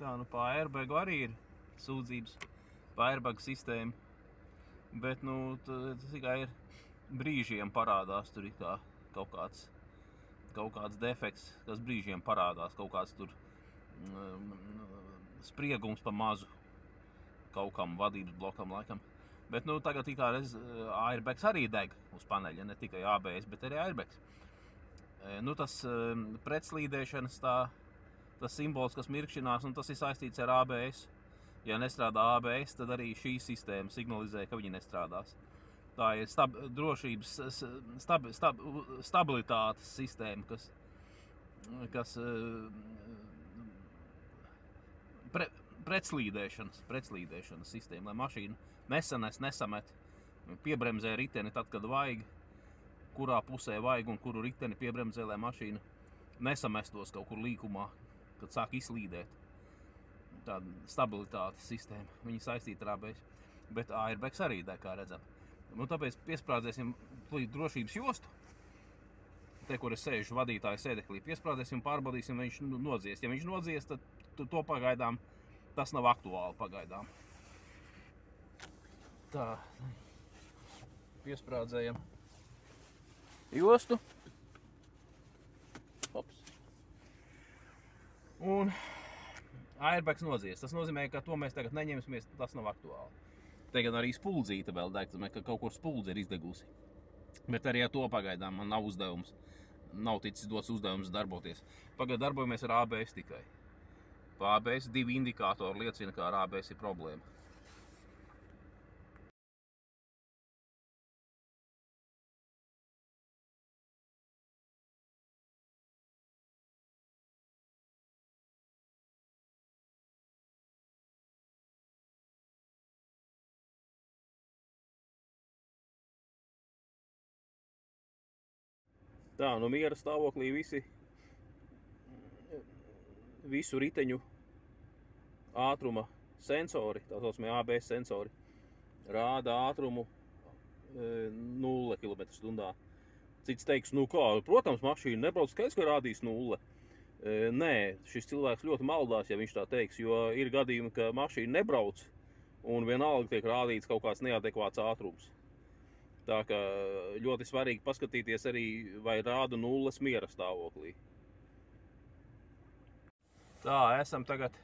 Tā, nu pa airbagu arī ir sūdzības pa airbagu sistēmu. Bet, nu, tas tikai ir brīžiem parādās tur kā kaut kāds, kaut kāds defekts, kas brīžiem parādās, kaut kāds tur mm, spriegums pa mazu kaut kam vadības blokam laikam. Bet, nu, tagad it kā reiz airbags arī deg uz paneļa, ne tikai ABS, bet arī airbags. E, Nu, tas um, pretslīdēšanas tā, tas simbols, kas mirkšķinās, un tas ir saistīts ar ABS. Ja nestrādā ABS, tad arī šī sistēma signalizē, ka viņi nestrādās. Tā ir stab, drošības, stab, stab, stabilitātes sistēma, kas, kas eh, pre, pretslīdēšanas, pretslīdēšanas sistēma, lai mašīna nesanes, nesamet, piebremzē riteni tad, kad vajag, kurā pusē vajag un kuru riteni piebremzē, lai mašīna nesamestos kaut kur līkumā, kad sāk izslīdēt. Tāda stabilitātes sistēma, viņi saistīta ar ABS, bet airbags arī deg, kā redzam. Nu, tāpēc piesprādzēsim drošības jostu. Te, kur es sēžu vadītāja sēdeklī, piesprādzēsim un pārbaudīsim, vai viņš nu- nodzies. Ja viņš nodzies, tad to pagaidām tas nav aktuāli pagaidām. Tā. Piesprādzējam jostu. Un airbags nodzies. Tas nozīmē, ka to mēs tagad neņemsimies, tas nav aktuāli. Tagad arī spuldzīte vēl deg, tas ka kaut kur spuldze ir izdegusi. Bet arī ar to pagaidām man nav uzdevums. Nav ticis dots uzdevums darboties. Pagaidām darbojamies ar ABS tikai. Pa ABS divi indikātori liecina, ka ar ABS ir problēma. Tā, nu miera stāvoklī visi, visu riteņu ātruma sensori, tā saucamie ABS sensori, rāda ātrumu e, 0 km/h. Cits teiks, nu kā, protams, mašīna nebrauc skaidrs, ka rādīs 0. E, Nē, šis cilvēks ļoti maldās, ja viņš tā teiks, jo ir gadījumi, ka mašīna nebrauc un vienalga tiek rādīts kaut kāds neadekvāts ātrums. Tā kā ļoti svarīgi paskatīties arī, vai rāda nulles miera stāvoklī. Tā, esam tagad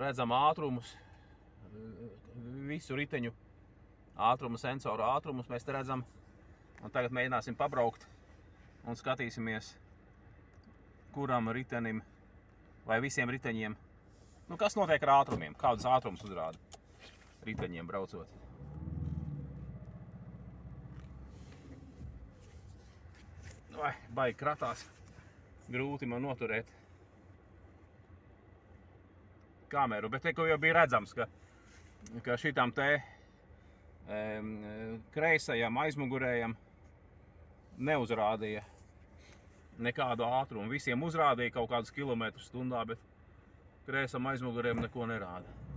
redzam ātrumus, visu riteņu ātruma sensoru ātrumus mēs te redzam. Un tagad mēģināsim pabraukt un skatīsimies, kuram ritenim vai visiem riteņiem, nu kas notiek ar ātrumiem, kādas ātrumus uzrāda riteņiem braucot. Vai, baigi kratās. Grūti man noturēt kameru, bet te jau bija redzams, ka, ka šitām te um, kreisajam aizmugurējam neuzrādīja nekādu ātrumu. Visiem uzrādīja kaut kādus kilometrus stundā, bet kreisam aizmugurējam neko nerāda.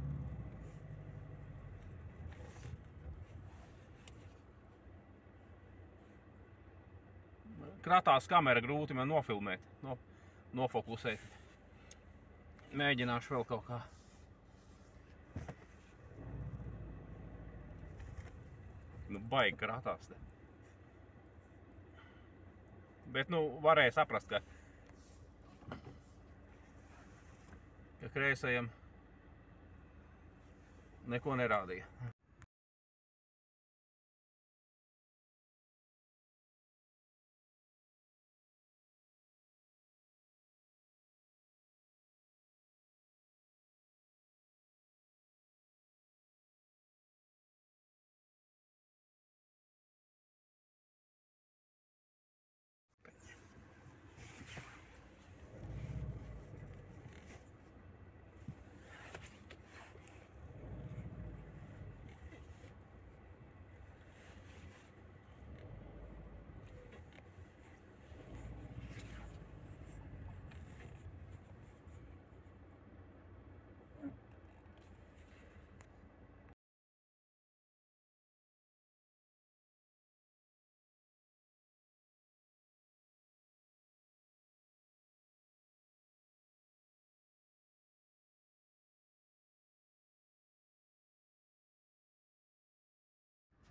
Kratās kamera grūti man nofilmēt, no, nofokusēt. Mēģināšu vēl kaut kā. Nu, baigi kratās te. Bet, nu, varēja saprast, ka, ka kreisajam neko nerādīja.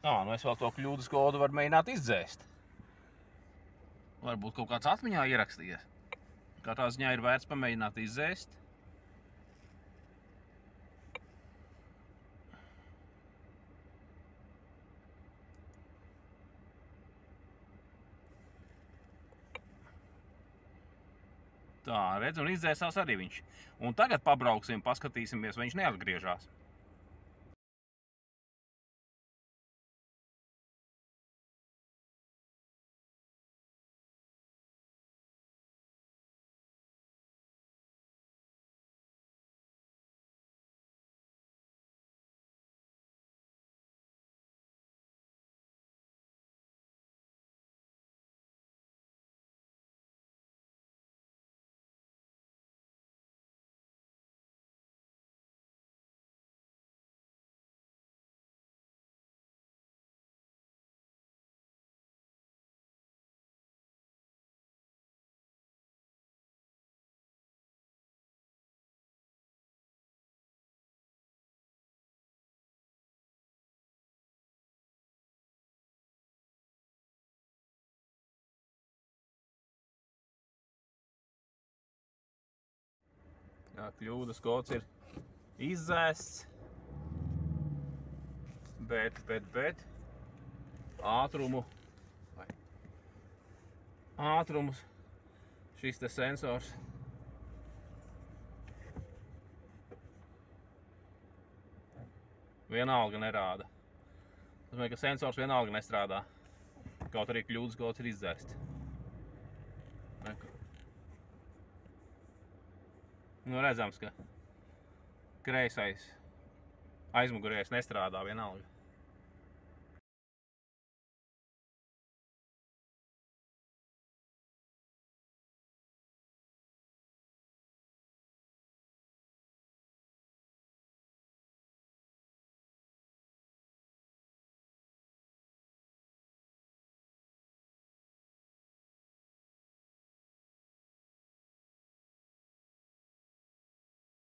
Ā, nu es vēl to kļūdas kodu varu mēģināt izdzēst. Varbūt kaut kāds atmiņā ierakstījies. Katrā ziņā ir vērts pamēģināt izdzēst. Tā, redz, un izdzēsās arī viņš. Un tagad pabrauksim, paskatīsimies, vai viņš neatgriežās. Jā, kļūdas kods ir izdzēsts. Bet, bet, bet ātrumu vai ātrumus šis te sensors vienalga nerāda. Tas nozīmē, ka sensors vienalga nestrādā. Kaut arī kļūdas kods ir izdzēsts. Neko. Nu, redzams, ka kreisais aizmugurējais nestrādā vienalga.